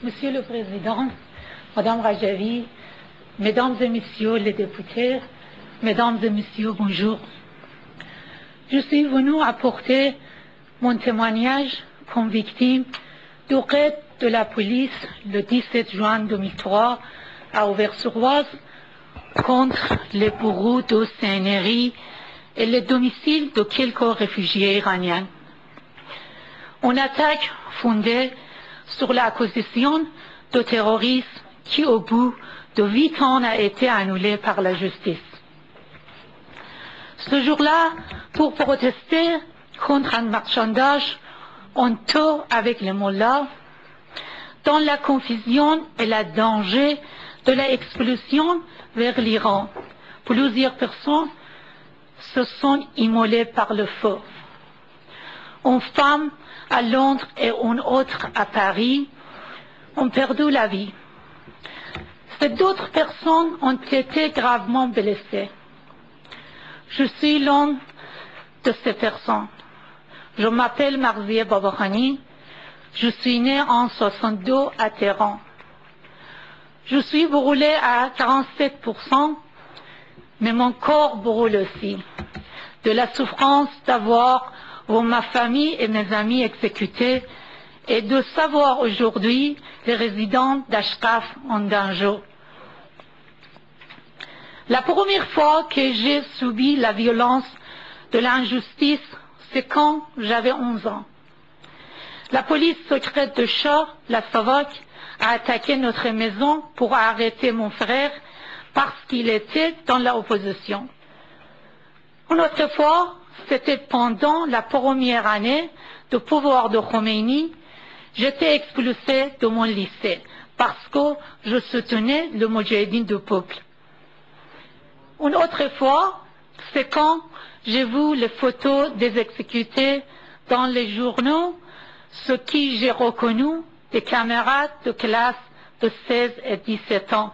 Monsieur le Président, Madame Rajavi, Mesdames et Messieurs les députés, Mesdames et Messieurs, bonjour. Je suis venu apporter mon témoignage comme victime du raid de la police le 17 juin 2003 à Auvers-sur-Oise contre les bourreaux de CNRI et le domicile de quelques réfugiés iraniens. Une attaque fondée sur l'accusation de terrorisme qui, au bout de huit ans, a été annulée par la justice. Ce jour-là, pour protester contre un marchandage en taux avec les mollahs, dans la confusion et le danger de l'expulsion vers l'Iran, plusieurs personnes se sont immolées par le feu. Une femme à Londres et une autre à Paris ont perdu la vie. D'autres personnes ont été gravement blessées. Je suis l'une de ces personnes. Je m'appelle Marzia Babakhani. Je suis née en 62 à Téhéran. Je suis brûlée à 47%, mais mon corps brûle aussi. De la souffrance d'avoir ma famille et mes amis exécutés et de savoir aujourd'hui les résidents d'Ashraf en danger. La première fois que j'ai subi la violence de l'injustice, c'est quand j'avais 11 ans. La police secrète de Shaw, la SAVAK, a attaqué notre maison pour arrêter mon frère parce qu'il était dans l'opposition. Une autre fois, c'était pendant la première année de pouvoir de Khomeini, j'étais expulsé de mon lycée parce que je soutenais le Moudjahidine du peuple. Une autre fois, c'est quand j'ai vu les photos des exécutés dans les journaux, ce qui j'ai reconnu des camarades de classe de 16 et 17 ans.